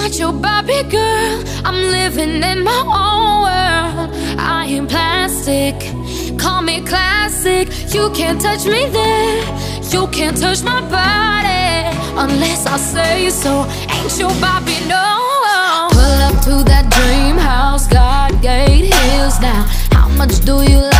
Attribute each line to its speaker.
Speaker 1: not your Barbie girl. I'm living in my own world. I ain't plastic. Call me classic. You can't touch me there. You can't touch my body unless I say so. Ain't your Barbie no. Pull up to that dream house, God gate hills now. How much do you?